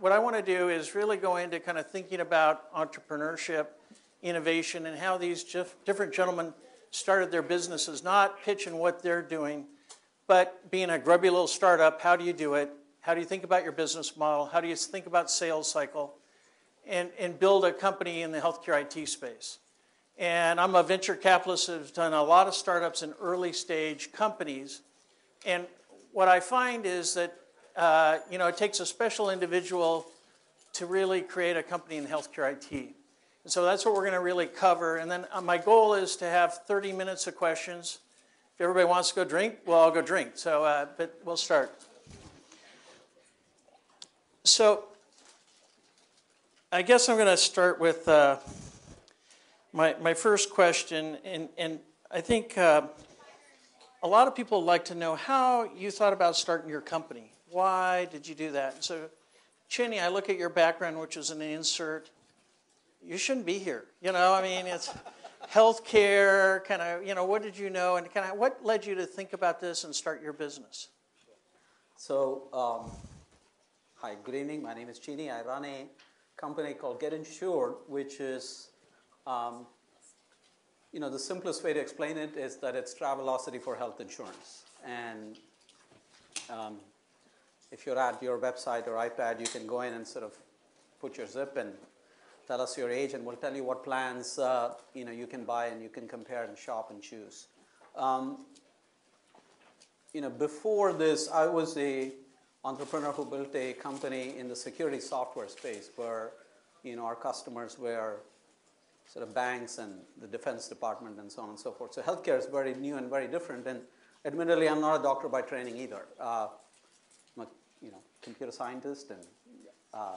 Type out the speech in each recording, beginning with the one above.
what I want to do is really go into kind of thinking about entrepreneurship, innovation, and how these different gentlemen started their businesses, not pitching what they're doing, but being a grubby little startup, how do you do it? How do you think about your business model? How do you think about sales cycle? And, and build a company in the healthcare IT space. And I'm a venture capitalist who's done a lot of startups in early stage companies. And what I find is that uh, you know, it takes a special individual to really create a company in healthcare IT. And so that's what we're going to really cover. And then uh, my goal is to have 30 minutes of questions. If everybody wants to go drink, well, I'll go drink. So, uh, but we'll start. So, I guess I'm going to start with uh, my, my first question. And, and I think uh, a lot of people like to know how you thought about starting your company. Why did you do that? So, Chini, I look at your background, which is an insert. You shouldn't be here. You know, I mean, it's healthcare, kind of, you know, what did you know? And kind of what led you to think about this and start your business? So, um, hi, good evening. My name is Chini. I run a company called Get Insured, which is, um, you know, the simplest way to explain it is that it's Travelocity for health insurance. And um, if you're at your website or iPad, you can go in and sort of put your zip and tell us your age, and we'll tell you what plans uh, you know you can buy, and you can compare and shop and choose. Um, you know, before this, I was a entrepreneur who built a company in the security software space, where you know our customers were sort of banks and the Defense Department and so on and so forth. So healthcare is very new and very different. And admittedly, I'm not a doctor by training either. Uh, you know, computer scientist. And uh,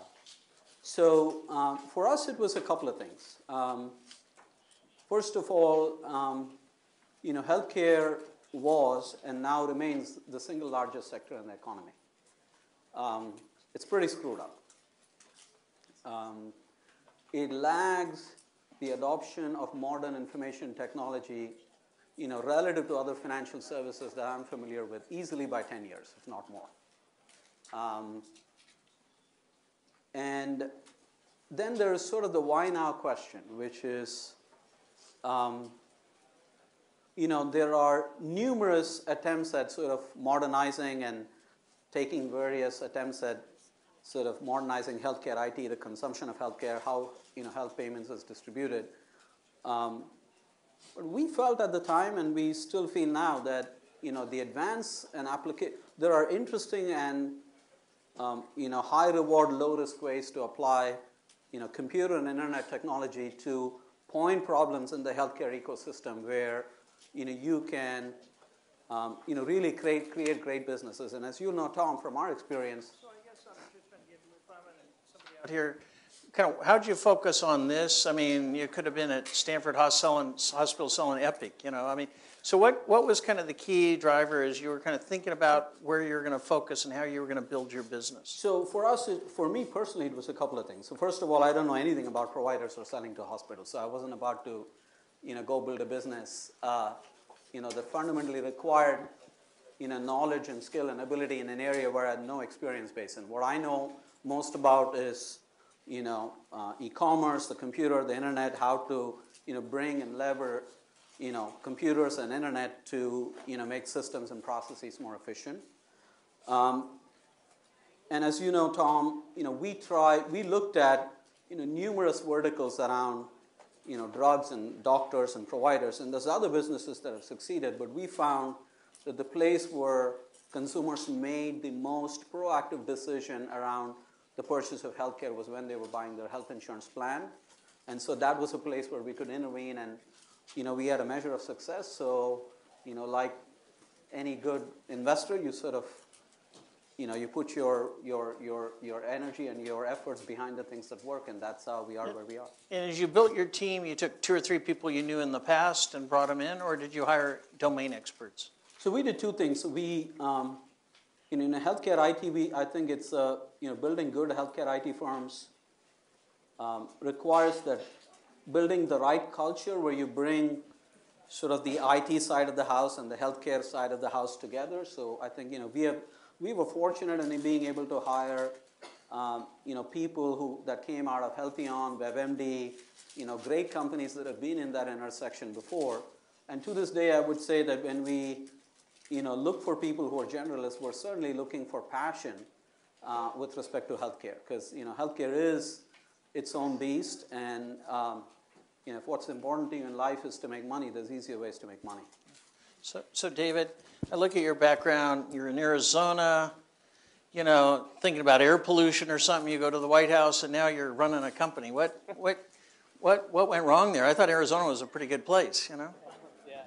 so um, for us, it was a couple of things. Um, first of all, um, you know, healthcare was and now remains the single largest sector in the economy. Um, it's pretty screwed up. It lags the adoption of modern information technology you know, relative to other financial services that I'm familiar with, easily by 10 years, if not more. Um, and then there is sort of the why now question, which is, um, you know, there are numerous attempts at sort of modernizing and taking various attempts at sort of modernizing healthcare IT, the consumption of healthcare, how you know health payments is distributed. Um, but we felt at the time, and we still feel now, that you know the advance and application. There are interesting and um, you know, high reward, low risk ways to apply, you know, computer and internet technology to point problems in the healthcare ecosystem where, you know, you can, um, you know, really create, create great businesses. And as you know, Tom, from our experience. So I guess I'm just to give somebody out here kind of how did you focus on this? I mean, you could have been at Stanford Hospital selling Epic, you know. I mean, so what, what was kind of the key driver as you were kind of thinking about where you were going to focus and how you were going to build your business? So for us, for me personally, it was a couple of things. So first of all, I don't know anything about providers or selling to hospitals, so I wasn't about to, you know, go build a business, uh, you know, that fundamentally required, you know, knowledge and skill and ability in an area where I had no experience base in. What I know most about is, you know, uh, e-commerce, the computer, the internet, how to, you know, bring and lever you know, computers and internet to you know, make systems and processes more efficient. Um, and as you know, Tom, you know, we tried, we looked at you know, numerous verticals around you know, drugs and doctors and providers, and there's other businesses that have succeeded, but we found that the place where consumers made the most proactive decision around the purchase of healthcare was when they were buying their health insurance plan. And so that was a place where we could intervene and you know, we had a measure of success. So, you know, like any good investor, you sort of, you know, you put your your your your energy and your efforts behind the things that work, and that's how we are where we are. And as you built your team, you took two or three people you knew in the past and brought them in, or did you hire domain experts? So we did two things. We, um, you know, in healthcare IT, we, I think it's uh, you know building good healthcare IT firms um, requires that building the right culture where you bring sort of the IT side of the house and the healthcare side of the house together. So I think you know we have we were fortunate in being able to hire um, you know, people who, that came out of Healtheon, WebMD, you know, great companies that have been in that intersection before. And to this day, I would say that when we, you know, look for people who are generalists, we're certainly looking for passion uh, with respect to healthcare, because you know, healthcare is its own beast, and um, you know, if what's important to you in life is to make money, there's easier ways to make money. So, so David, I look at your background. You're in Arizona you know, thinking about air pollution or something, you go to the White House and now you're running a company. What, what, what, what went wrong there? I thought Arizona was a pretty good place, you know? Yeah,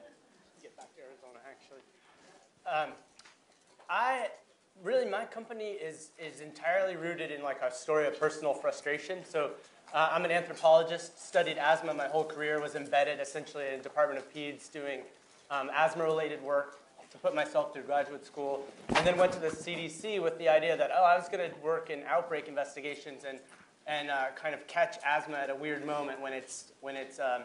get back to Arizona actually. Um, I really, my company is, is entirely rooted in like a story of personal frustration. So uh, I'm an anthropologist, studied asthma my whole career, was embedded essentially in Department of Peds doing um, asthma related work to put myself through graduate school, and then went to the CDC with the idea that, oh, I was going to work in outbreak investigations and, and uh, kind of catch asthma at a weird moment when it's, when it's, um,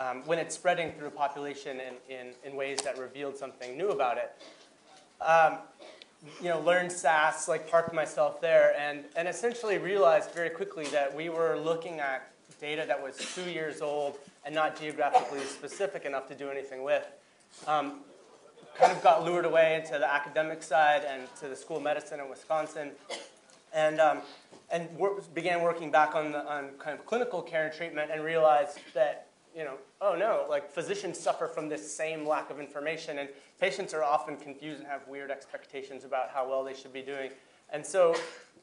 um, when it's spreading through a population in, in, in ways that revealed something new about it. Um, you know, learned SAS, like parked myself there, and, and essentially realized very quickly that we were looking at data that was two years old and not geographically specific enough to do anything with. Um, kind of got lured away into the academic side and to the school of medicine in Wisconsin, and um, and wor- began working back on the, on kind of clinical care and treatment, and realized that you know, oh no, like physicians suffer from this same lack of information, and patients are often confused and have weird expectations about how well they should be doing, and so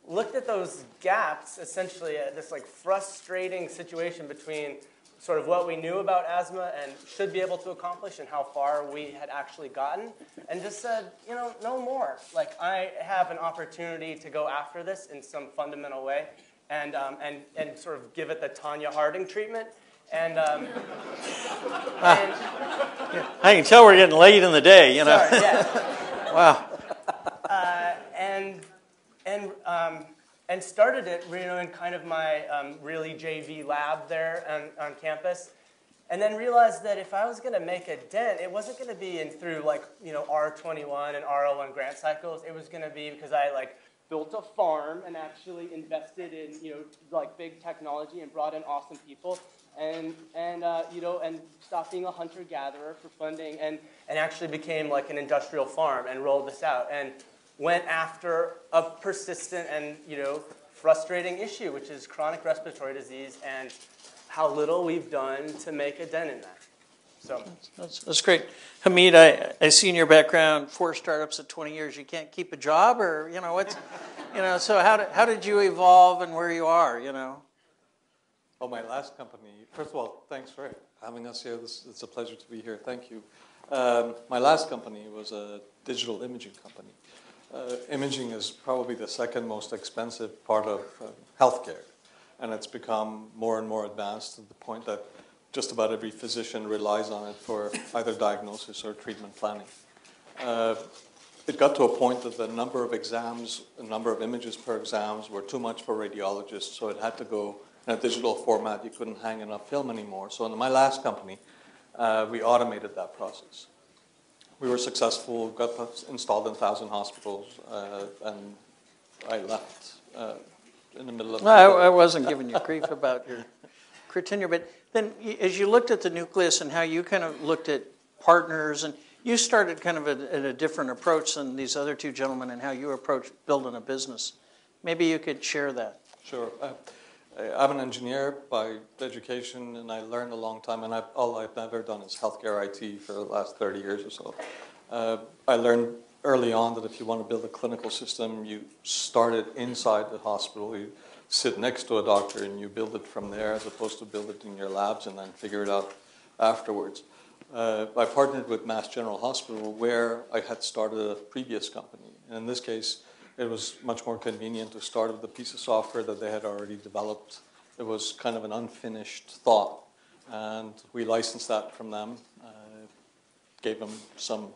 looked at those gaps essentially at this like frustrating situation between sort of what we knew about asthma and should be able to accomplish and how far we had actually gotten, and just said, you know, no more. Like, I have an opportunity to go after this in some fundamental way and, um, and, and sort of give it the Tonya Harding treatment. And, um, and I can tell we're getting late in the day, you know. Sorry, yeah. wow. Uh, and and um, and started it, you know, in kind of my um, really JV lab there on, on campus. And then realized that if I was going to make a dent, it wasn't going to be in through like, you know, R21 and R01 grant cycles. It was going to be because I like built a farm and actually invested in, you know, like big technology and brought in awesome people and, and uh, you know, and stopped being a hunter-gatherer for funding and, and actually became like an industrial farm and rolled this out. And went after a persistent and you know frustrating issue, which is chronic respiratory disease, and how little we've done to make a dent in that. So that's, that's great, Hamid. I, I see in your background four startups at 20 years. You can't keep a job, or you know what's, you know. So how did how did you evolve and where you are? You know. Oh, my last company. First of all, thanks for having us here. This, it's a pleasure to be here. Thank you. Um, my last company was a digital imaging company. Uh, imaging is probably the second most expensive part of uh, healthcare, and it's become more and more advanced to the point that just about every physician relies on it for either diagnosis or treatment planning. Uh, it got to a point that the number of exams, the number of images per exams were too much for radiologists, so it had to go in a digital format. You couldn't hang enough film anymore. So in my last company, uh, we automated that process we were successful, got installed in 1,000 hospitals, uh, and I left uh, in the middle of. No, I, I, wasn't giving you grief about your tenure, but then as you looked at the nucleus and how you kind of looked at partners, and you started kind of a, a different approach than these other two gentlemen, and how you approached building a business. Maybe you could share that. Sure. Uh, I'm an engineer by education, and I learned a long time. And I've, all I've ever done is healthcare IT for the last 30 years or so. Uh, I learned early on that if you want to build a clinical system, you start it inside the hospital. You sit next to a doctor and you build it from there, as opposed to build it in your labs and then figure it out afterwards. Uh, I partnered with Mass General Hospital, where I had started a previous company. And in this case, it was much more convenient to start with a piece of software that they had already developed. It was kind of an unfinished thought. And we licensed that from them, uh, gave them some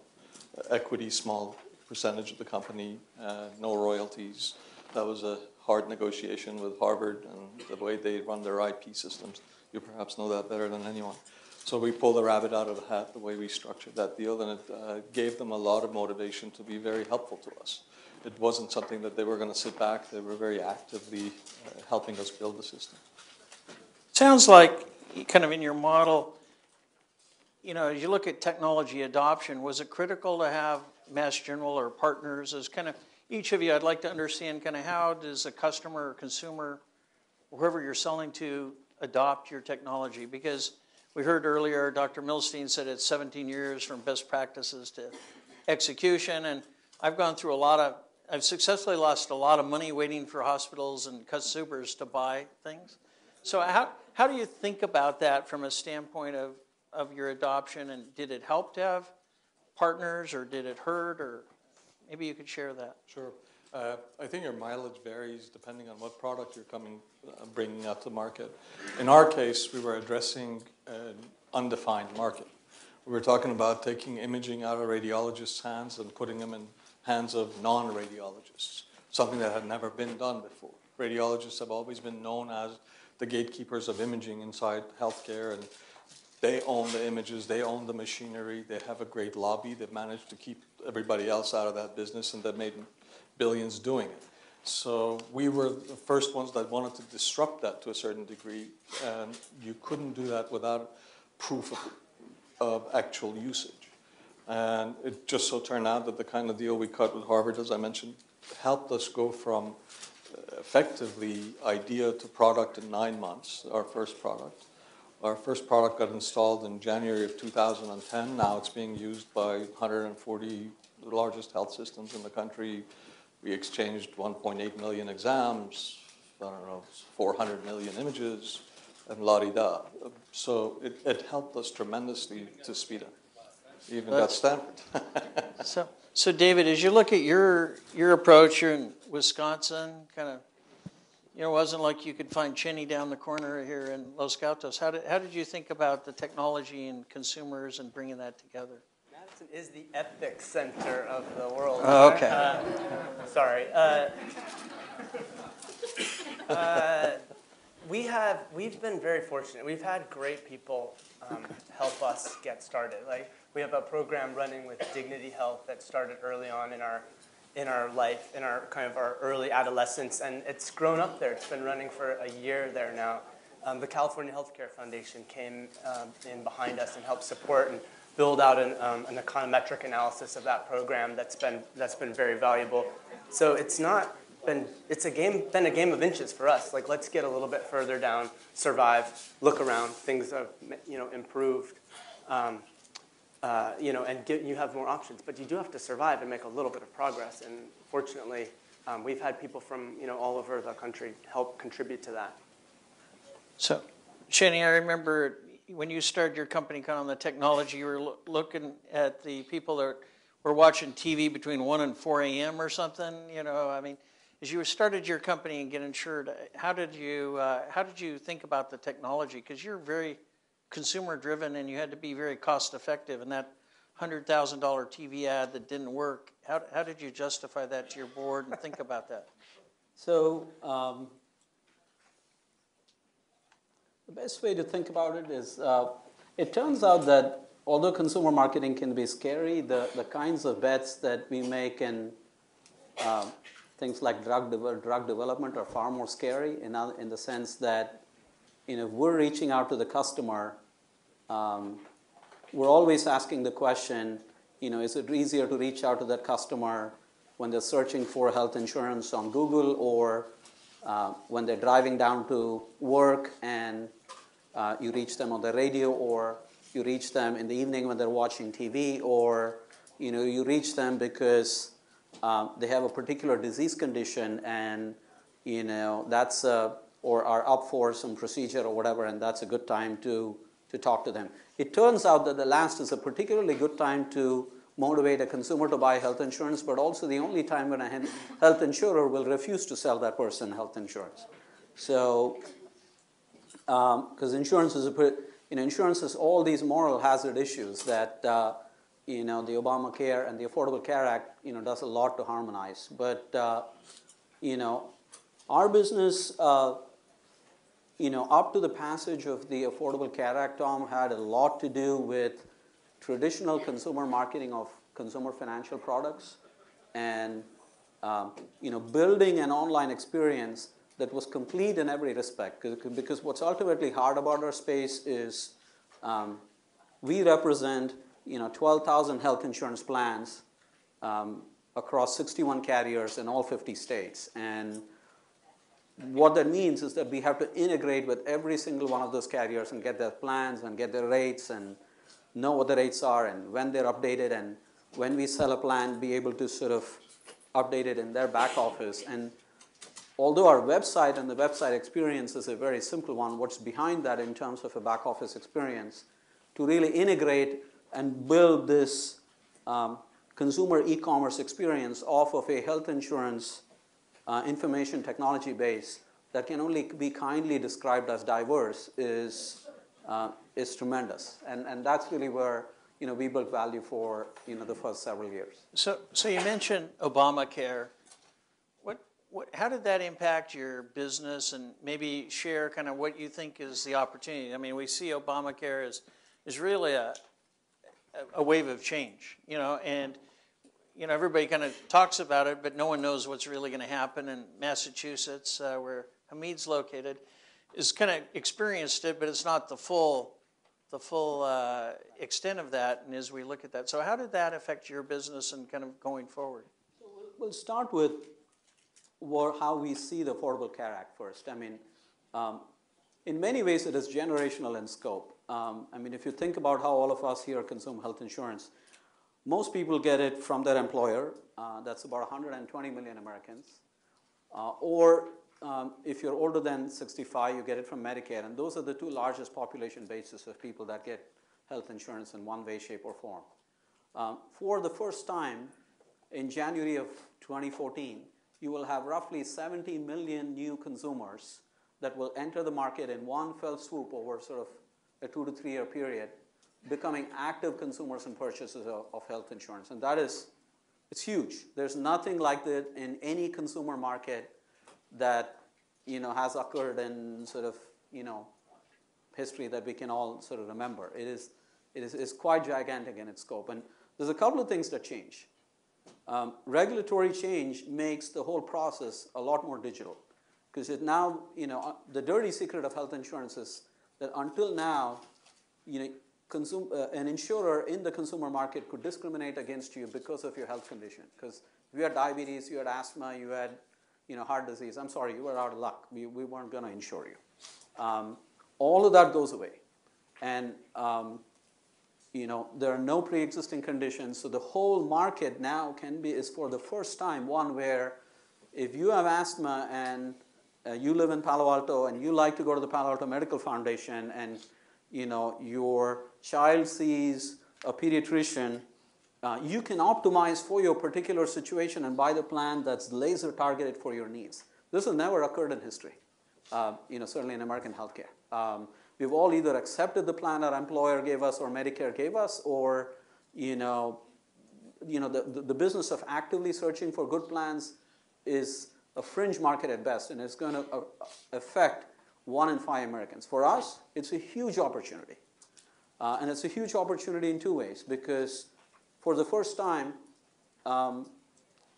equity, small percentage of the company, uh, no royalties. That was a hard negotiation with Harvard and the way they run their IP systems. You perhaps know that better than anyone. So we pulled the rabbit out of the hat the way we structured that deal, and it uh, gave them a lot of motivation to be very helpful to us. It wasn't something that they were going to sit back. They were very actively uh, helping us build the system. Sounds like, kind of in your model, you know, as you look at technology adoption, was it critical to have Mass General or partners as kind of each of you? I'd like to understand kind of how does a customer or consumer, whoever you're selling to, adopt your technology? Because we heard earlier, Dr. Milstein said it's 17 years from best practices to execution, and I've gone through a lot of, I've successfully lost a lot of money waiting for hospitals and consumers to buy things. So how, how do you think about that from a standpoint of, of your adoption, and did it help to have partners, or did it hurt, or maybe you could share that? Sure. Uh, I think your mileage varies depending on what product you're coming, uh, bringing out to market. In our case, we were addressing an undefined market. We were talking about taking imaging out of radiologists' hands and putting them in hands of non-radiologists, something that had never been done before. Radiologists have always been known as the gatekeepers of imaging inside healthcare, and they own the images, they own the machinery, they have a great lobby, they've managed to keep everybody else out of that business, and they've made billions doing it. So we were the first ones that wanted to disrupt that to a certain degree, and you couldn't do that without proof of, of actual usage. And it just so turned out that the kind of deal we cut with Harvard, as I mentioned, helped us go from uh, effectively idea to product in nine months, our first product. Our first product got installed in January of 2010. Now it's being used by 140 the largest health systems in the country, we exchanged 1.8 million exams, I don't know, 400 million images, and la di da. So it, it helped us tremendously to speed up. Even got Stanford. So, so David, as you look at your your approach, you're in Wisconsin, kind of, you know, it wasn't like you could find Chini down the corner here in Los Gatos. How did how did you think about the technology and consumers and bringing that together? Madison is the epic center of the world. Oh, okay. Uh, sorry. Uh, uh, we have we've been very fortunate. We've had great people um, help us get started. Like we have a program running with Dignity Health that started early on in our in our life, in our kind of our early adolescence, and it's grown up there. It's been running for a year there now. Um, the California Healthcare Foundation came um, in behind us and helped support and build out an, um, an econometric analysis of that program that's been, that's been very valuable. So it's not been, it's a game, been a game of inches for us. Like, let's get a little bit further down, survive, look around, things have, you know, improved, um, uh, you know, and get, you have more options. But you do have to survive and make a little bit of progress. And fortunately, um, we've had people from, you know, all over the country help contribute to that. So, Chini, I remember when you started your company kind of on the technology, you were lo- looking at the people that were watching TV between 1 and 4 a.m. or something, you know, I mean, as you started your company and get insured, how did you, uh, how did you think about the technology? Because you're very consumer driven and you had to be very cost effective and that $100,000 TV ad that didn't work, how, how did you justify that to your board and think about that? So, um, the best way to think about it is uh, it turns out that although consumer marketing can be scary, the, the kinds of bets that we make in uh, things like drug, de- drug development are far more scary in, in the sense that you know, we're reaching out to the customer. Um, we're always asking the question, you know, is it easier to reach out to that customer when they're searching for health insurance on Google or uh, when they're driving down to work and uh, you reach them on the radio or you reach them in the evening when they're watching TV or you know you reach them because um, they have a particular disease condition and you know that's a, or are up for some procedure or whatever and that's a good time to to talk to them. It turns out that the last is a particularly good time to motivate a consumer to buy health insurance, but also the only time when a health insurer will refuse to sell that person health insurance. So because um, insurance is a you know insurance has all these moral hazard issues that uh, you know the Obamacare and the Affordable Care Act you know does a lot to harmonize. But uh, you know our business uh, you know, up to the passage of the Affordable Care Act, Tom, had a lot to do with traditional consumer marketing of consumer financial products and um, you know, building an online experience that was complete in every respect. Because what's ultimately hard about our space is um, we represent you know, 12,000 health insurance plans um, across 61 carriers in all 50 states. And what that means is that we have to integrate with every single one of those carriers and get their plans and get their rates and know what the rates are and when they're updated and when we sell a plan, be able to sort of update it in their back office. And although our website and the website experience is a very simple one, what's behind that in terms of a back office experience to really integrate and build this um, consumer e-commerce experience off of a health insurance uh, information technology base that can only be kindly described as diverse is, uh, is tremendous. And, and that's really where you know, we built value for you know, the first several years. So, so you mentioned Obamacare. What, what, how did that impact your business and maybe share kind of what you think is the opportunity? I mean, we see Obamacare as, is really a, a wave of change, you know, and you know, everybody kind of talks about it, but no one knows what's really going to happen. in Massachusetts, uh, where Hamid's located, is kind of experienced it, but it's not the full, the full uh, extent of that. And as we look at that, so how did that affect your business and kind of going forward? We'll start with how we see the Affordable Care Act first. I mean, um, in many ways, it is generational in scope. Um, I mean, if you think about how all of us here consume health insurance, most people get it from their employer. Uh, that's about 120 million Americans. Uh, or um, if you're older than 65, you get it from Medicare. And those are the two largest population bases of people that get health insurance in one way, shape, or form. Um, for the first time in January of 2014, you will have roughly 70 million new consumers that will enter the market in one fell swoop over sort of a two to three year period becoming active consumers and purchasers of, of health insurance. And that is, it's huge. There's nothing like that in any consumer market that, you know, has occurred in sort of, you know, history that we can all sort of remember. It is, it is it's quite gigantic in its scope. And there's a couple of things that change. Um, regulatory change makes the whole process a lot more digital because it now, you know, uh, the dirty secret of health insurance is that until now, you know, consume, uh, an insurer in the consumer market could discriminate against you because of your health condition. Because you had diabetes, you had asthma, you had you know, heart disease, I'm sorry, you were out of luck. We, we weren't going to insure you. Um, all of that goes away. And um, you know, there are no pre-existing conditions, so the whole market now can be is for the first time one where if you have asthma and uh, you live in Palo Alto and you like to go to the Palo Alto Medical Foundation and you know your child sees a pediatrician, uh, you can optimize for your particular situation and buy the plan that's laser targeted for your needs. This has never occurred in history, uh, you know, certainly in American healthcare. Um, we've all either accepted the plan our employer gave us or Medicare gave us, or you know, you know, the, the, the business of actively searching for good plans is a fringe market at best, and it's going to uh, affect one in five Americans. For us, it's a huge opportunity. Uh, and it's a huge opportunity in two ways because for the first time, um,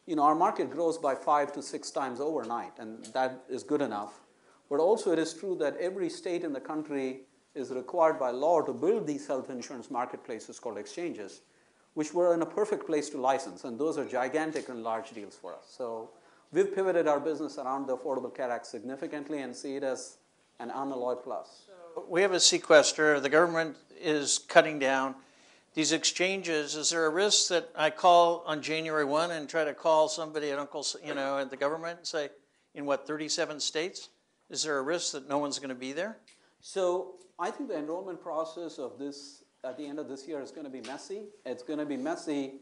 you know, our market grows by five to six times overnight, and that is good enough. But also, it is true that every state in the country is required by law to build these health insurance marketplaces called exchanges, which we're in a perfect place to license, and those are gigantic and large deals for us. So we've pivoted our business around the Affordable Care Act significantly and see it as an unalloyed plus. We have a sequester. The government is cutting down these exchanges. Is there a risk that I call on January 1 and try to call somebody at Uncle, you know, at the government and say, in what, 37 states? Is there a risk that no one's going to be there? So I think the enrollment process of this at the end of this year is going to be messy. It's going to be messy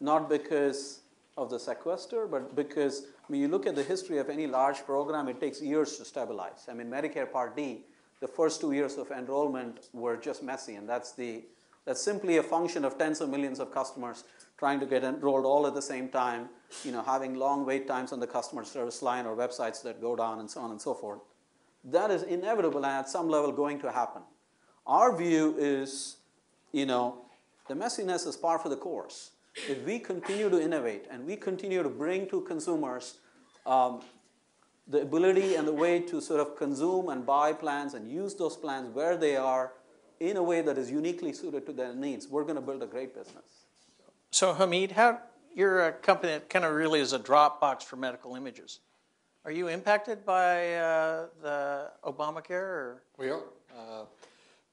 not because of the sequester, but because when you look at the history of any large program, it takes years to stabilize. I mean, Medicare Part D the first two years of enrollment were just messy, and that's the that's simply a function of tens of millions of customers trying to get enrolled all at the same time, you know, having long wait times on the customer service line or websites that go down and so on and so forth. that is inevitable and at some level going to happen. Our view is, you know, the messiness is par for the course. If we continue to innovate and we continue to bring to consumers um, the ability and the way to sort of consume and buy plans and use those plans where they are in a way that is uniquely suited to their needs, we're going to build a great business. So Hamid, how you're a company that kind of really is a Dropbox for medical images. Are you impacted by uh, the Obamacare? Or? We are. Uh,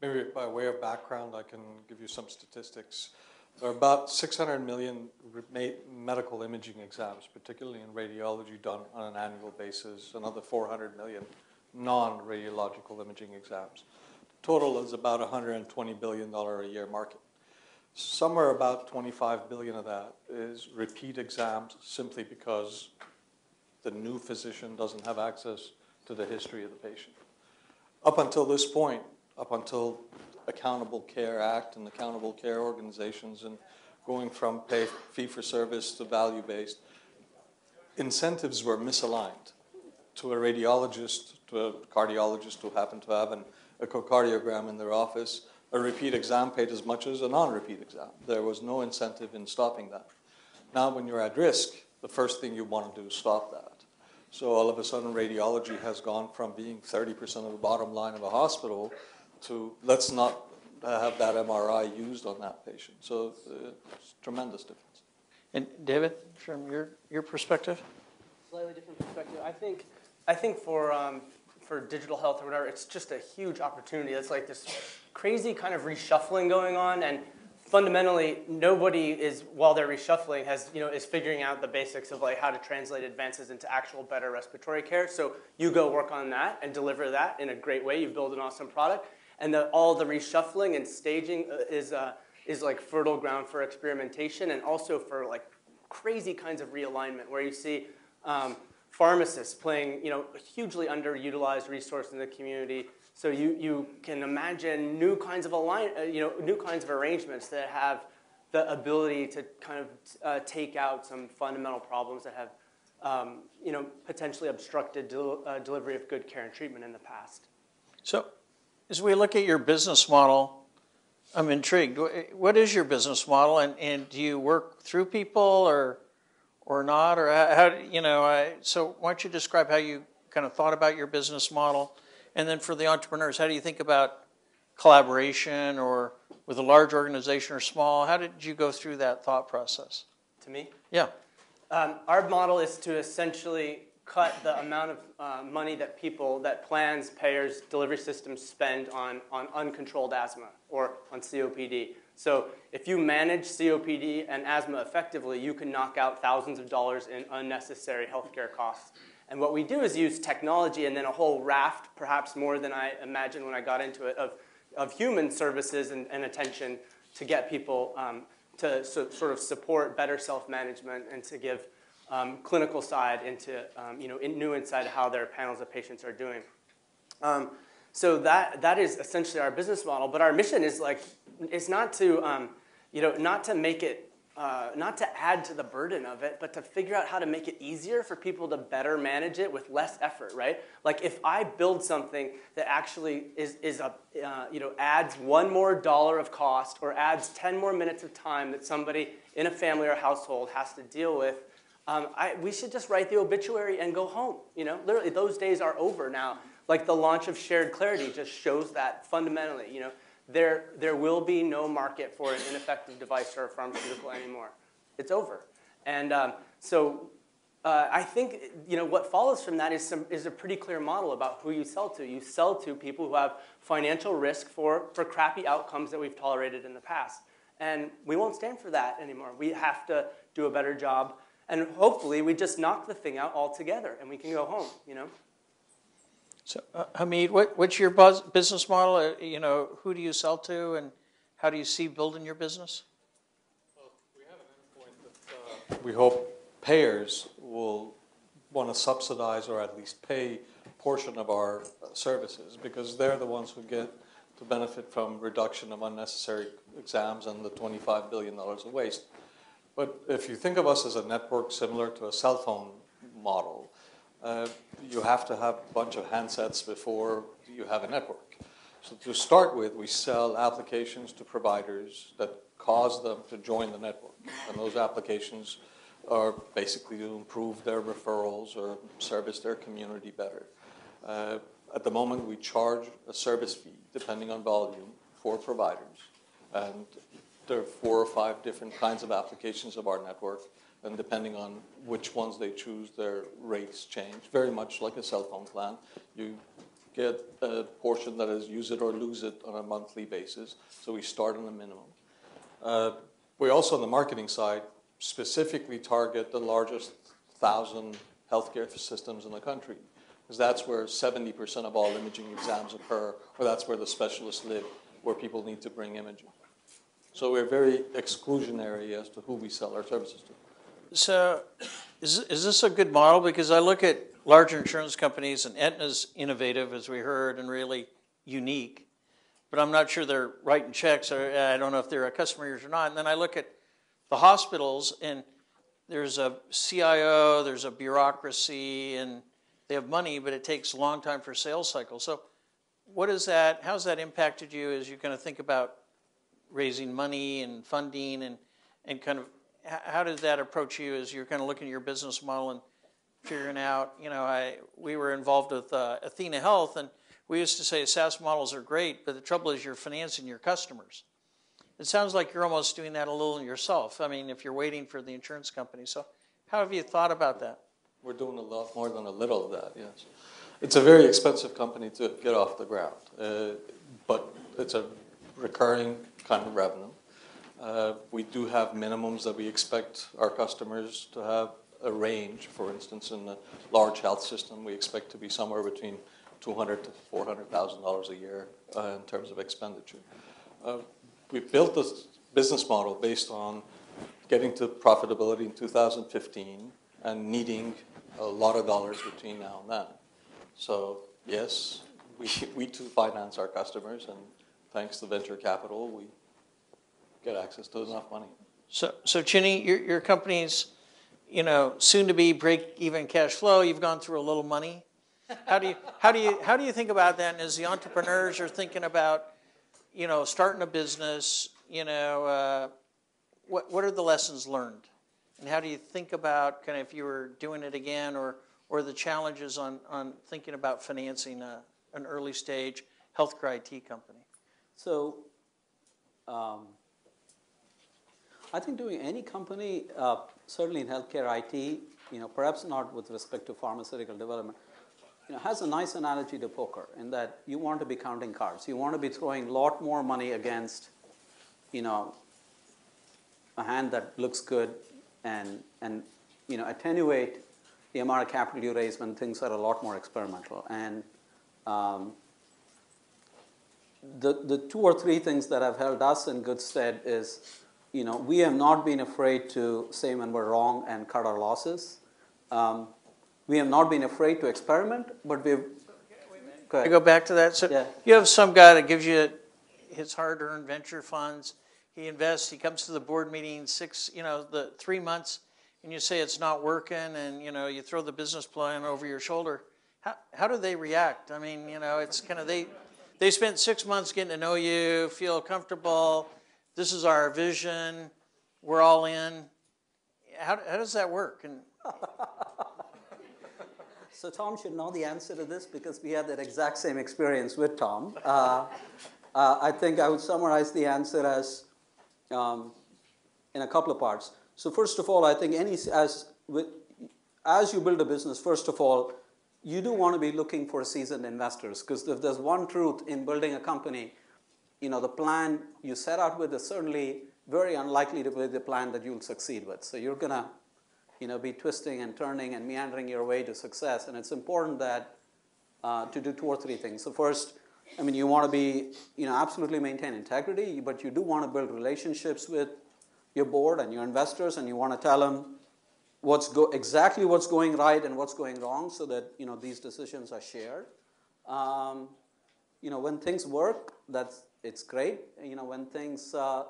maybe by way of background, I can give you some statistics. There are about 600 million medical imaging exams, particularly in radiology, done on an annual basis, another 400 million non radiological imaging exams. Total is about $120 billion a year market. Somewhere about 25 billion of that is repeat exams simply because the new physician doesn't have access to the history of the patient. Up until this point, up until Accountable Care Act and accountable care organizations and going from pay fee for service to value based, incentives were misaligned to a radiologist, to a cardiologist who happened to have an echocardiogram in their office. A repeat exam paid as much as a non repeat exam. There was no incentive in stopping that. Now, when you're at risk, the first thing you want to do is stop that. So all of a sudden, radiology has gone from being 30% of the bottom line of a hospital to let's not have that MRI used on that patient. So uh, it's tremendous difference. And David, from your, your perspective? Slightly different perspective. I think, I think for, um, for digital health or whatever, it's just a huge opportunity. It's like this crazy kind of reshuffling going on. And fundamentally, nobody is, while they're reshuffling, has, you know, is figuring out the basics of like how to translate advances into actual better respiratory care. So you go work on that and deliver that in a great way. You build an awesome product and the, all the reshuffling and staging uh, is, uh, is like fertile ground for experimentation and also for like crazy kinds of realignment where you see um, pharmacists playing you know, a hugely underutilized resource in the community. So you, you can imagine new kinds of align, uh, you know, new kinds of arrangements that have the ability to kind of uh, take out some fundamental problems that have um, you know, potentially obstructed del uh, delivery of good care and treatment in the past. So as we look at your business model, I'm intrigued. What is your business model, and, and do you work through people or or not, or how, you know? I, so why don't you describe how you kind of thought about your business model, and then for the entrepreneurs, how do you think about collaboration or with a large organization or small? How did you go through that thought process? To me? Yeah. Um, our model is to essentially cut the amount of uh, money that people, that plans, payers, delivery systems spend on, on uncontrolled asthma or on COPD. So if you manage COPD and asthma effectively, you can knock out thousands of dollars in unnecessary healthcare costs. And what we do is use technology and then a whole raft, perhaps more than I imagined when I got into it, of, of human services and, and attention to get people um, to so, sort of support better self-management and to give um, clinical side into um, you know in, new insight how their panels of patients are doing. Um, so that that is essentially our business model. But our mission is like it's not to um, you know not to make it uh, not to add to the burden of it, but to figure out how to make it easier for people to better manage it with less effort, right? Like if I build something that actually is, is a, uh, you know, adds one more dollar of cost or adds 10 more minutes of time that somebody in a family or household has to deal with, um, I, we should just write the obituary and go home. You know, literally, those days are over now. Like the launch of Shared Clarity just shows that fundamentally. You know, there there will be no market for an ineffective device or a pharmaceutical anymore. It's over. And um, so uh, I think you know what follows from that is some, is a pretty clear model about who you sell to. You sell to people who have financial risk for for crappy outcomes that we've tolerated in the past, and we won't stand for that anymore. We have to do a better job and hopefully we just knock the thing out altogether and we can go home, you know? So, uh, Hamid, what, what's your buzz, business model? Uh, you know, who do you sell to and how do you see building your business? Well, we have an endpoint that uh, we hope payers will want to subsidize or at least pay a portion of our services because they're the ones who get to benefit from reduction of unnecessary exams and the $25 billion of waste. But if you think of us as a network similar to a cell phone model, uh, you have to have a bunch of handsets before you have a network. So to start with, we sell applications to providers that cause them to join the network. And those applications are basically to improve their referrals or service their community better. Uh, at the moment, we charge a service fee depending on volume for providers. And there are four or five different kinds of applications of our network. And depending on which ones they choose, their rates change, very much like a cell phone plan. You get a portion that is use it or lose it on a monthly basis. So we start on a minimum. Uh, we also, on the marketing side, specifically target the largest thousand healthcare systems in the country, because that's where 70% of all imaging exams occur, or that's where the specialists live, where people need to bring imaging. So we're very exclusionary as to who we sell our services to. So, is, is this a good model? Because I look at larger insurance companies, and Aetna's innovative, as we heard, and really unique. But I'm not sure they're writing checks, or uh, I don't know if they're a customer or not. And then I look at the hospitals, and there's a CIO, there's a bureaucracy, and they have money, but it takes a long time for sales cycles. So, what is that? How's that impacted you as you kind of think about raising money and funding, and and kind of how did that approach you as you're kind of looking at your business model and figuring out? You know, I we were involved with uh, Athena Health, and we used to say SaaS models are great, but the trouble is you're financing your customers. It sounds like you're almost doing that a little yourself. I mean, if you're waiting for the insurance company. So, how have you thought about that? We're doing a lot more than a little of that, yes. It's a very expensive company to get off the ground, uh, but it's a recurring kind of revenue. Uh, we do have minimums that we expect our customers to have a range. For instance, in a large health system, we expect to be somewhere between 200 to 400,000 dollars a year uh, in terms of expenditure. Uh, we built this business model based on getting to profitability in 2015 and needing a lot of dollars between now and then. So yes, we, we too finance our customers, and thanks to venture capital, we get access to enough money. So, so Chini, your, your company's, you know, soon to be break even cash flow. You've gone through a little money. How do you, how do you, how do you think about that? And as the entrepreneurs are thinking about you know, starting a business, you know, uh, what, what are the lessons learned? And how do you think about kind of if you were doing it again or, or the challenges on, on thinking about financing a, an early stage healthcare IT company? So, um, I think doing any company, uh, certainly in healthcare IT, you know, perhaps not with respect to pharmaceutical development, you know, has a nice analogy to poker in that you want to be counting cards. You want to be throwing a lot more money against, you know, a hand that looks good and, and you know, attenuate the amount of capital you raise when things are a lot more experimental. And um, the, the two or three things that have held us in good stead is, you know, we have not been afraid to say when we're wrong and cut our losses. Um, we have not been afraid to experiment, but we've. Go I go back to that. So yeah. you have some guy that gives you his hard-earned venture funds. He invests. He comes to the board meeting six, you know, the three months, and you say it's not working, and you know you throw the business plan over your shoulder. How how do they react? I mean, you know, it's kind of they they spent six months getting to know you, feel comfortable. This is our vision. We're all in. How, how does that work? And So Tom should know the answer to this because we had that exact same experience with Tom. Uh, uh, I think I would summarize the answer as um, in a couple of parts. So first of all, I think any as with, as you build a business, first of all, you do want to be looking for seasoned investors because if there's one truth in building a company, you know the plan you set out with is certainly very unlikely to be the plan that you'll succeed with. So you're gonna you know, be twisting and turning and meandering your way to success. And it's important that uh, to do two or three things. So first, I mean, you want to be, you know, absolutely maintain integrity, but you do want to build relationships with your board and your investors, and you want to tell them what's go- exactly what's going right and what's going wrong, so that you know these decisions are shared. Um, you know, when things work, that's it's great. You know, when things uh,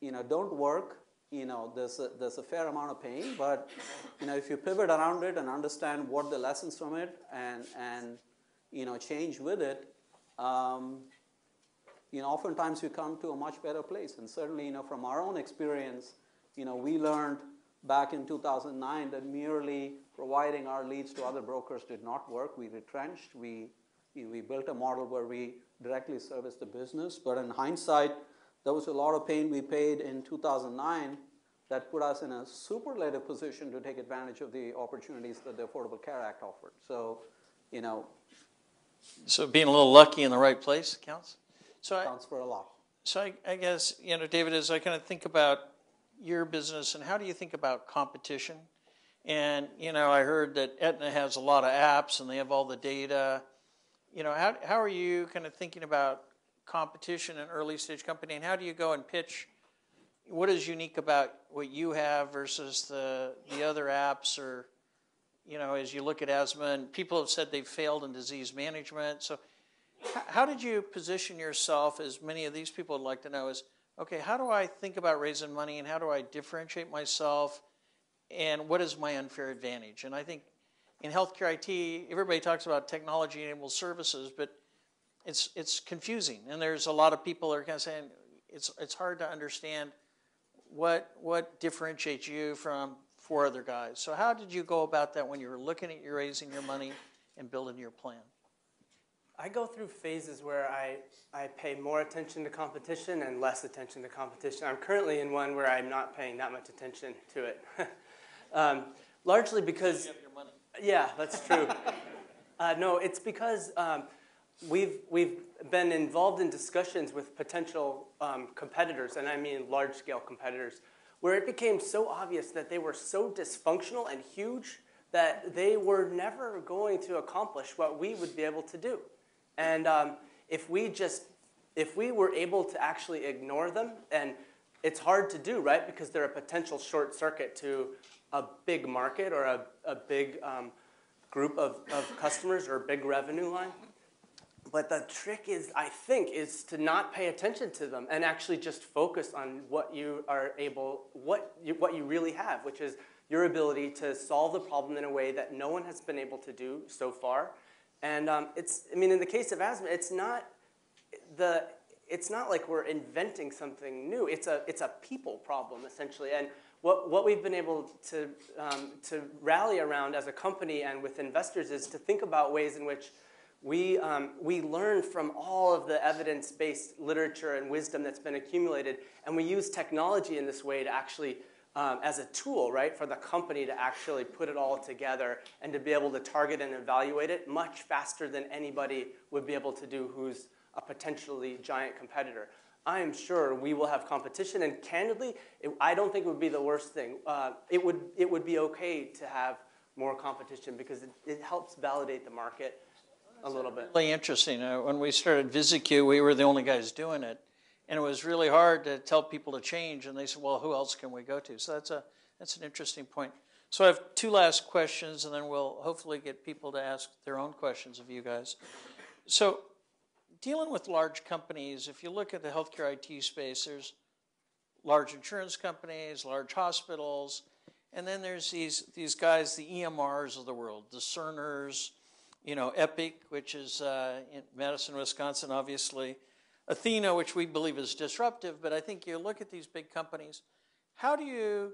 you know don't work, you know, there's a, there's a fair amount of pain, but you know, if you pivot around it and understand what the lessons from it and and you know change with it, um, you know, oftentimes you come to a much better place. And certainly, you know, from our own experience, you know, we learned back in 2009 that merely providing our leads to other brokers did not work. We retrenched. We you know, we built a model where we directly service the business. But in hindsight, there was a lot of pain we paid in 2009 that put us in a superlative position to take advantage of the opportunities that the Affordable Care Act offered. So, you know, So being a little lucky in the right place counts. So I, counts for a lot. so I, I guess you know, David, as I kind of think about your business and how do you think about competition? And you know, I heard that Aetna has a lot of apps and they have all the data. You know, how how are you kind of thinking about competition in early stage company, and how do you go and pitch? What is unique about what you have versus the the other apps, or you know, as you look at asthma, and people have said they've failed in disease management. So, how did you position yourself, as many of these people would like to know, is okay, how do I think about raising money and how do I differentiate myself? And what is my unfair advantage? And I think in healthcare IT, everybody talks about technology enabled services, but it's, it's confusing. And there's a lot of people that are kind of saying it's, it's hard to understand what, what differentiates you from four other guys. So, how did you go about that when you were looking at your raising your money and building your plan? I go through phases where I, I pay more attention to competition and less attention to competition. I'm currently in one where I'm not paying that much attention to it. um, largely because. You have your money. Yeah, that's true. uh, no, it's because um, we've, we've been involved in discussions with potential um, competitors, and I mean large scale competitors, where it became so obvious that they were so dysfunctional and huge that they were never going to accomplish what we would be able to do. And um, if we just, if we were able to actually ignore them, and it's hard to do, right? Because they're a potential short circuit to a big market or a, a big um, group of, of customers or a big revenue line. But the trick is, I think, is to not pay attention to them and actually just focus on what you are able, what you, what you really have, which is your ability to solve the problem in a way that no one has been able to do so far. And um, it's, I mean, in the case of asthma, it's not the, it's not like we're inventing something new. It's a, it's a people problem essentially. And what, what we've been able to, um, to rally around as a company and with investors is to think about ways in which we, um, we learn from all of the evidence based literature and wisdom that's been accumulated, and we use technology in this way to actually, um, as a tool, right, for the company to actually put it all together and to be able to target and evaluate it much faster than anybody would be able to do who's a potentially giant competitor. I am sure we will have competition, and candidly, it, I don't think it would be the worst thing. Uh, it, would, it would be okay to have more competition because it, it helps validate the market a little bit. Really interesting. Uh, when we started VisiQ, we were the only guys doing it, and it was really hard to tell people to change. And they said, "Well, who else can we go to?" So that's a that's an interesting point. So I have two last questions, and then we'll hopefully get people to ask their own questions of you guys. So, dealing with large companies, if you look at the healthcare IT space, there's large insurance companies, large hospitals, and then there's these these guys, the EMRs of the world, the Cerners, you know, Epic, which is uh, in Madison, Wisconsin, obviously, Athena, which we believe is disruptive. But I think you look at these big companies. How do you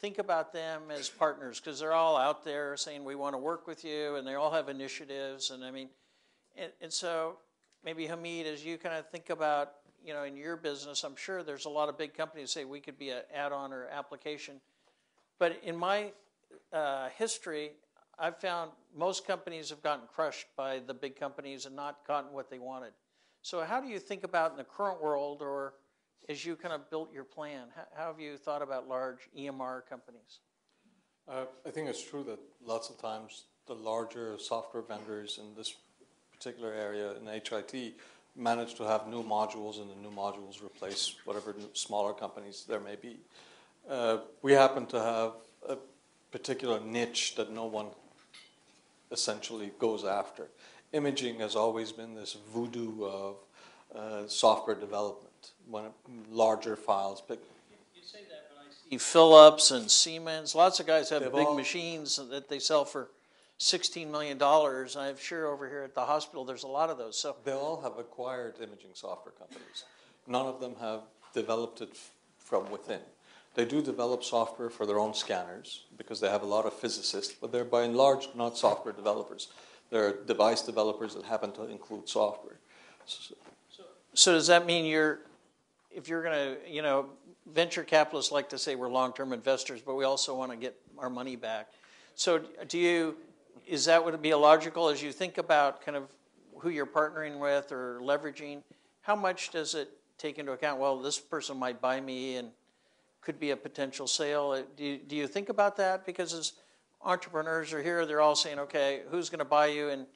think about them as partners? Because they're all out there saying we want to work with you, and they all have initiatives. And I mean, and, and so maybe Hamid, as you kind of think about, you know, in your business, I'm sure there's a lot of big companies say we could be an add-on or application. But in my uh, history, I've found most companies have gotten crushed by the big companies and not gotten what they wanted. So, how do you think about in the current world, or as you kind of built your plan, how, have you thought about large EMR companies? Uh, I think it's true that lots of times the larger software vendors in this particular area in HIT manage to have new modules, and the new modules replace whatever smaller companies there may be. Uh, we happen to have a particular niche that no one essentially goes after. Imaging has always been this voodoo of uh, software development. When larger files pick. You say that, but I see Philips and Siemens. Lots of guys have They've big all- machines that they sell for $16 million. I'm sure over here at the hospital there's a lot of those. So, They all have acquired imaging software companies. None of them have developed it from within. They do develop software for their own scanners because they have a lot of physicists, but they're by and large not software developers. They're device developers that happen to include software. So, so does that mean you're, if you're going to, you know, venture capitalists like to say we're long-term investors, but we also want to get our money back. So do you, is that would be illogical as you think about kind of who you're partnering with or leveraging? How much does it take into account? Well, this person might buy me and could be a potential sale. Do you, do you think about that? Because as entrepreneurs are here, they're all saying, okay, who's going to buy you? And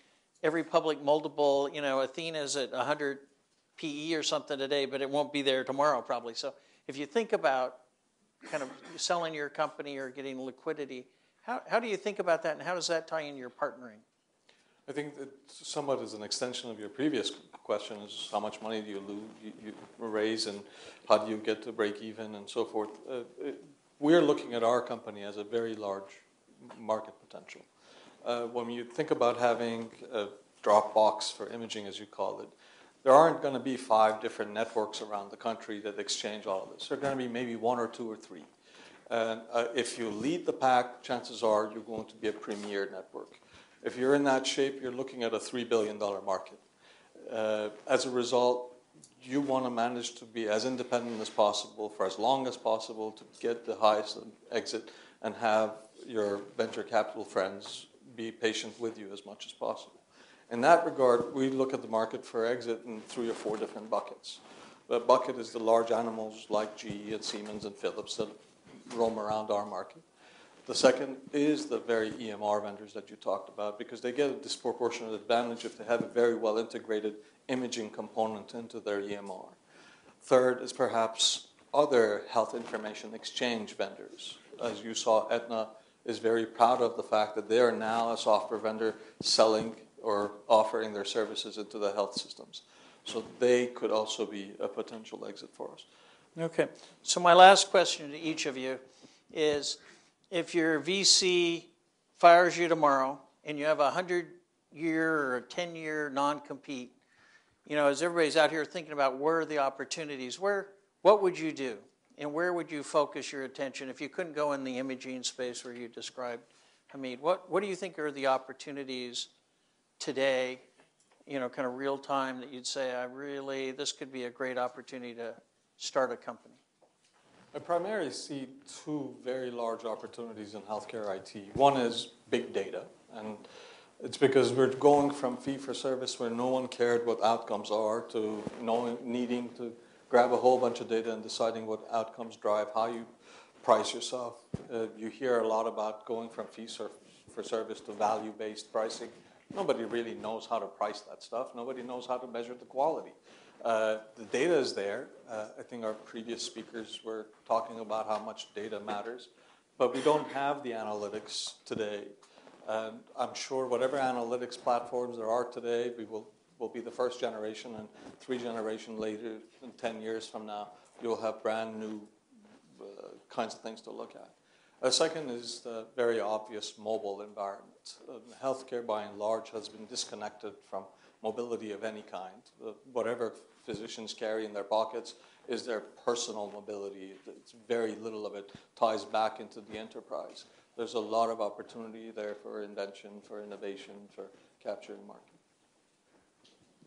every public multiple, you know, Athena's at 100 PE or something today, but it won't be there tomorrow probably. So if you think about kind of selling your company or getting liquidity, how, how do you think about that and how does that tie in your partnering? I think that somewhat as an extension of your previous question is how much money do you lose, you, you raise, and how do you get to break even, and so forth. Uh, it, we're looking at our company as a very large market potential. Uh, when you think about having a Dropbox for imaging, as you call it, there aren't going to be five different networks around the country that exchange all of this. There are going to be maybe one or two or three. And uh, if you lead the pack, chances are you're going to be a premier network. If you're in that shape, you're looking at a $3 billion market. Uh, as a result, you want to manage to be as independent as possible for as long as possible to get the highest exit and have your venture capital friends be patient with you as much as possible. In that regard, we look at the market for exit in three or four different buckets. The bucket is the large animals like GE and Siemens and Philips that roam around our market. The second is the very EMR vendors that you talked about because they get a disproportionate advantage if they have a very well integrated imaging component into their EMR. Third is perhaps other health information exchange vendors. As you saw, Aetna is very proud of the fact that they are now a software vendor selling or offering their services into the health systems. So they could also be a potential exit for us. Okay. So my last question to each of you is if your VC fires you tomorrow and you have a 100 year or a 10 year non compete, you know, as everybody's out here thinking about where are the opportunities, where what would you do? And where would you focus your attention if you couldn't go in the imaging space where you described Hamid? What what do you think are the opportunities today, you know, kind of real time that you'd say, I really this could be a great opportunity to start a company? I primarily see two very large opportunities in healthcare IT. One is big data, and it's because we're going from fee for service where no one cared what outcomes are to needing to grab a whole bunch of data and deciding what outcomes drive how you price yourself. Uh, you hear a lot about going from fee for service to value based pricing. Nobody really knows how to price that stuff, nobody knows how to measure the quality. Uh, the data is there. Uh, I think our previous speakers were talking about how much data matters, but we don't have the analytics today. And I'm sure whatever analytics platforms there are today, we will, will be the first generation, and three generations later, in 10 years from now, you'll have brand new uh, kinds of things to look at. A second is the very obvious mobile environment. Uh, healthcare, by and large, has been disconnected from mobility of any kind. Uh, whatever physicians carry in their pockets is their personal mobility. It's very little of it ties back into the enterprise. There's a lot of opportunity there for invention, for innovation, for capturing market.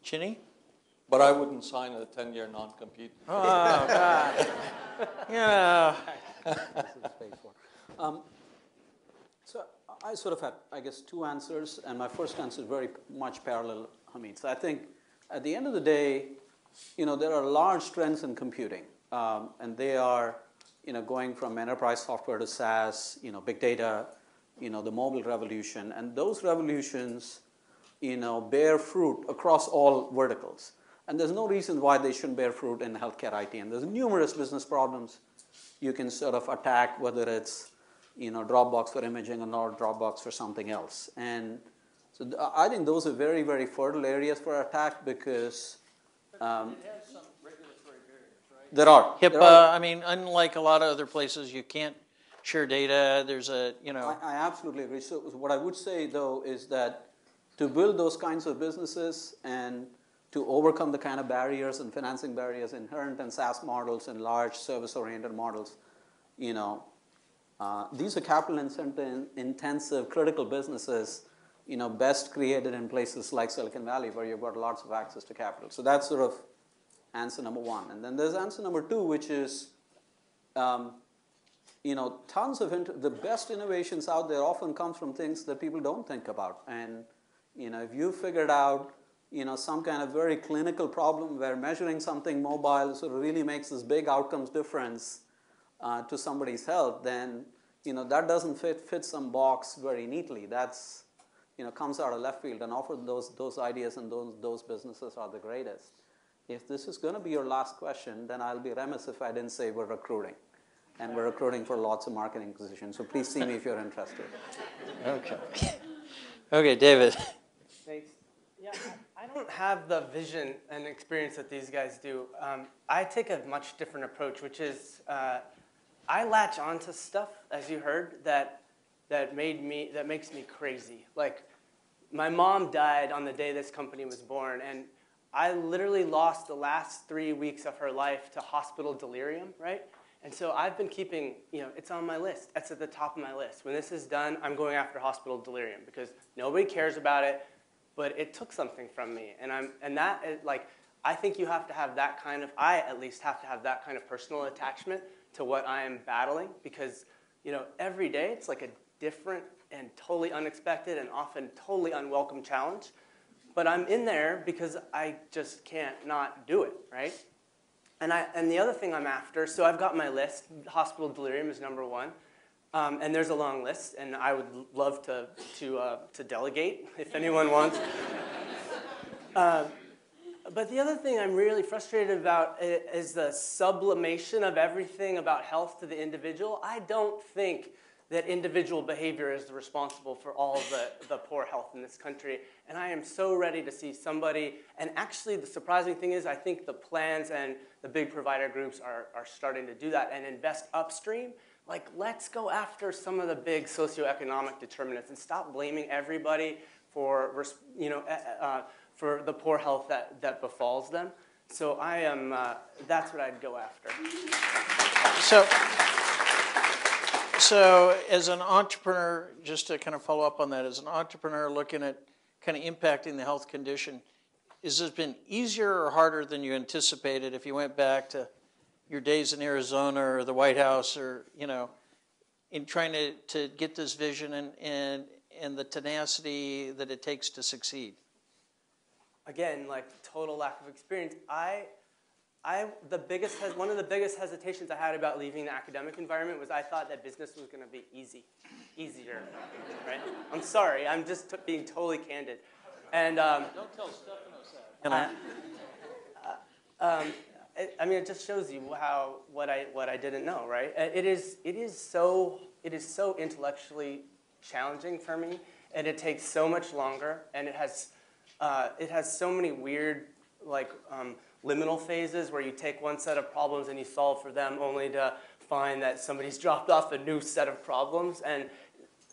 Chini? But I wouldn't sign a 10-year non-compete. Oh, God. yeah. this is paid for. Um, so I sort of had, I guess, two answers, and my first answer is very much parallel Hamid. So I think at the end of the day, you know, there are large trends in computing, um, and they are, you know, going from enterprise software to SaaS, you know, big data, you know, the mobile revolution, and those revolutions, you know, bear fruit across all verticals. And there's no reason why they shouldn't bear fruit in healthcare IT. And there's numerous business problems you can sort of attack, whether it's you know Dropbox for imaging or not Dropbox for something else. And so I think those are very very fertile areas for attack because um, It has some regulatory barriers, right? There are. HIPAA, There are. I mean, unlike a lot of other places, you can't share data. There's a, you know, I, I absolutely agree. So, what I would say though is that to build those kinds of businesses and to overcome the kind of barriers and financing barriers inherent in SaaS models and large service-oriented models, you know, uh, these are capital intensive, critical businesses, you know, best created in places like Silicon Valley where you've got lots of access to capital. So that's sort of answer number one. And then there's answer number two, which is, um, you know, tons of the best innovations out there often come from things that people don't think about. And you know, if you figured out you know, some kind of very clinical problem where measuring something mobile sort of really makes this big outcomes difference uh, to somebody's health, then you know that doesn't fit fit some box very neatly. That's you know comes out of left field, and often those those ideas and those those businesses are the greatest. If this is going to be your last question, then I'll be remiss if I didn't say we're recruiting, and we're recruiting for lots of marketing positions. So please see me if you're interested. okay. Okay, David. I, don't have the vision and experience that these guys do. Um, I take a much different approach, which is uh, I latch onto stuff, as you heard, that that made me that makes me crazy. Like my mom died on the day this company was born, and I literally lost the last three weeks of her life to hospital delirium, right? And so I've been keeping, you know, it's on my list. It's at the top of my list. When this is done, I'm going after hospital delirium because nobody cares about it but it took something from me. And, I'm, and that, is, like, I think you have to have that kind of, I at least have to have that kind of personal attachment to what I am battling because, you know, every day it's like a different and totally unexpected and often totally unwelcome challenge. But I'm in there because I just can't not do it, right? And, I, and the other thing I'm after, so I've got my list. Hospital delirium is number one. Um, and there's a long list, and I would love to, to, uh, to delegate if anyone wants. uh, but the other thing I'm really frustrated about is the sublimation of everything about health to the individual. I don't think that individual behavior is responsible for all the, the poor health in this country. And I am so ready to see somebody. And actually, the surprising thing is, I think the plans and the big provider groups are, are starting to do that and invest upstream like, let's go after some of the big socioeconomic determinants and stop blaming everybody for, you know, uh, for the poor health that, that befalls them. So I am, uh, that's what I'd go after. So, so as an entrepreneur, just to kind of follow up on that, as an entrepreneur looking at kind of impacting the health condition, has this been easier or harder than you anticipated if you went back to your days in Arizona or the White House or, you know, in trying to, to get this vision and, and, and the tenacity that it takes to succeed? Again, like total lack of experience. I, I, the biggest, one of the biggest hesitations I had about leaving the academic environment was I thought that business was going to be easy, easier, right? I'm sorry, I'm just t- being totally candid. And um, don't tell Stefanos that. Uh, um, I mean, it just shows you how what I what I didn't know, right? It is it is so it is so intellectually challenging for me, and it takes so much longer, and it has uh, it has so many weird like um, liminal phases where you take one set of problems and you solve for them, only to find that somebody's dropped off a new set of problems, and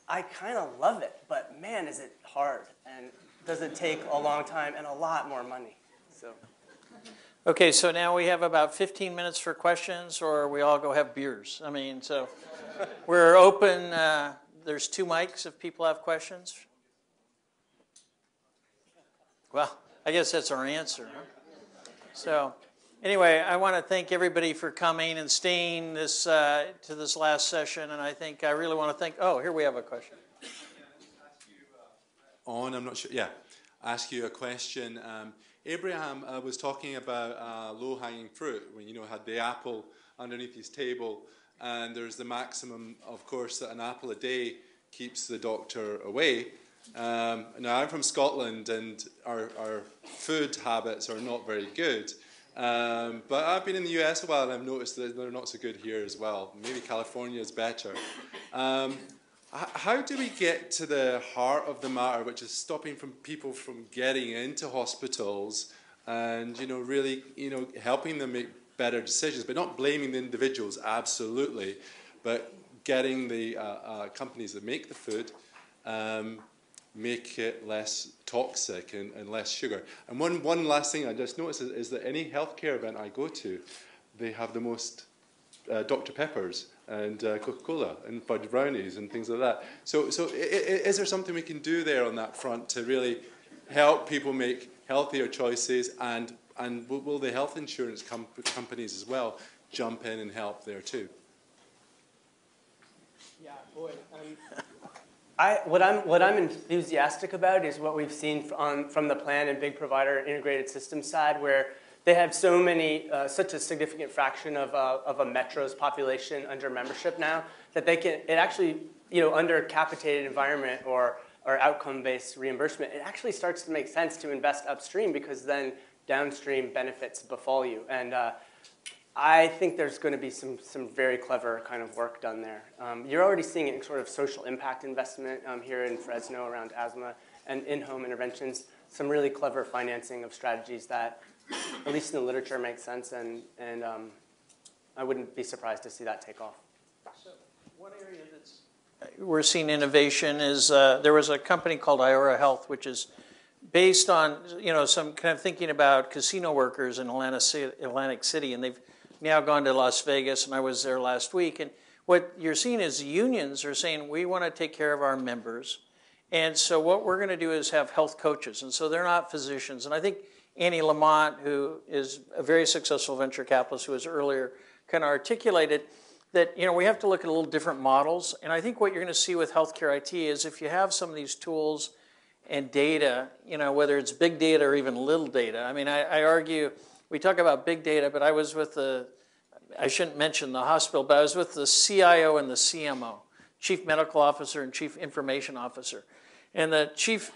I kind of love it, but man, is it hard, and does it take a long time and a lot more money, so. Okay, so now we have about 15 minutes for questions, or we all go have beers. I mean, so we're open. Uh, there's two mics if people have questions. Well, I guess that's our answer. Huh? So, anyway, I want to thank everybody for coming and staying this uh, to this last session, and I think I really want to thank. Oh, here we have a question. On, I'm not sure. Yeah, ask you a question. Um, Abraham uh, was talking about uh, low hanging fruit when you know had the apple underneath his table, and there's the maximum, of course, that an apple a day keeps the doctor away. Um, now I'm from Scotland, and our, our food habits are not very good. Um, but I've been in the US a while, and I've noticed that they're not so good here as well. Maybe California is better. How do we get to the heart of the matter, which is stopping from people from getting into hospitals and you know really you know helping them make better decisions, but not blaming the individuals, absolutely, but getting the uh, uh, companies that make the food um, make it less toxic and, and, less sugar. And one, one last thing I just noticed is, is, that any healthcare event I go to, they have the most uh, Dr. Peppers and uh, Coca-Cola and fudge brownies and things like that. So, so is there something we can do there on that front to really help people make healthier choices and, and will, the health insurance com companies as well jump in and help there too? Yeah, boy. Um, I, what, I'm, what I'm enthusiastic about is what we've seen on, from the plan and big provider integrated system side, where they have so many, uh, such a significant fraction of, uh, of a metro's population under membership now that they can, it actually, you know, under capitated environment or, or outcome-based reimbursement, it actually starts to make sense to invest upstream because then downstream benefits befall you. And uh, I think there's going to be some, some very clever kind of work done there. Um, you're already seeing it in sort of social impact investment um, here in Fresno around asthma and in-home interventions, some really clever financing of strategies that at least in the literature, makes sense, and, and um, I wouldn't be surprised to see that take off. So, one area that's we're seeing innovation is uh, there was a company called Iora Health, which is based on you know some kind of thinking about casino workers in Atlantic City, and they've now gone to Las Vegas, and I was there last week. And what you're seeing is unions are saying we want to take care of our members, and so what we're going to do is have health coaches, and so they're not physicians, and I think Annie Lamont, who is a very successful venture capitalist who was earlier kind of articulated that you know we have to look at a little different models. And I think what you're going to see with healthcare IT is if you have some of these tools and data, you know, whether it's big data or even little data. I mean, I, I argue we talk about big data, but I was with the I shouldn't mention the hospital, but I was with the CIO and the CMO, Chief Medical Officer and Chief Information Officer. And the chief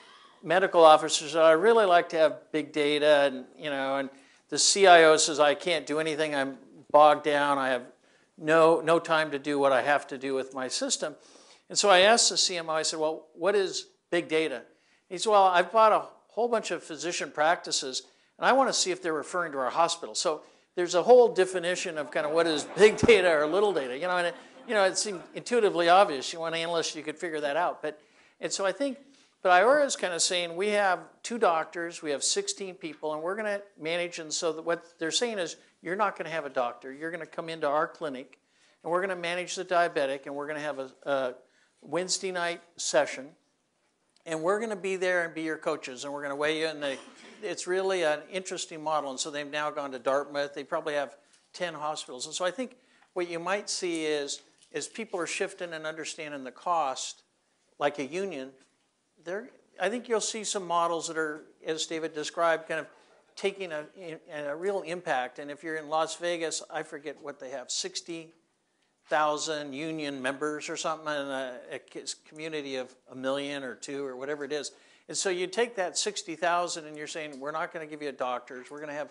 medical officer said, oh, I really like to have big data, and you know, and the CIO says, I can't do anything. I'm bogged down. I have no no time to do what I have to do with my system. And so I asked the CMO. I said, Well, what is big data? He said, Well, I've bought a whole bunch of physician practices, and I want to see if they're referring to our hospital. So there's a whole definition of kind of what is big data or little data. You know, and it, you know, it seemed intuitively obvious. You want analysts, you could figure that out. But and so I think but Iora is kind of saying we have two doctors, we have 16 people, and we're going to manage. And so what they're saying is you're not going to have a doctor. You're going to come into our clinic, and we're going to manage the diabetic, and we're going to have a, a Wednesday night session, and we're going to be there and be your coaches, and we're going to weigh you the. It's really an interesting model, and so they've now gone to Dartmouth. They probably have 10 hospitals, and so I think what you might see is is people are shifting and understanding the cost, like a union, there, I think you'll see some models that are, as David described, kind of taking a, a real impact. And if you're in Las Vegas, I forget what they have, 60,000 union members or something, in a, a community of a million or two or whatever it is. And so you take that 60,000 and you're saying, we're not going to give you a doctors, we're going to have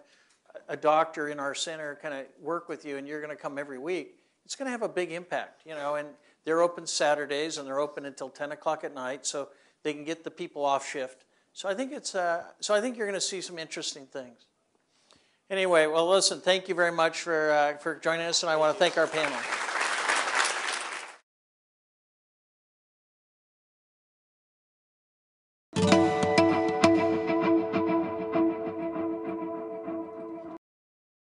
a doctor in our center kind of work with you and you're going to come every week. It's going to have a big impact, you know, and they're open Saturdays and they're open until 10 o'clock at night. So they can get the people off shift. So I think it's uh, so I think you're going to see some interesting things. Anyway, well, listen, thank you very much for uh, for joining us, and I want to thank our panel.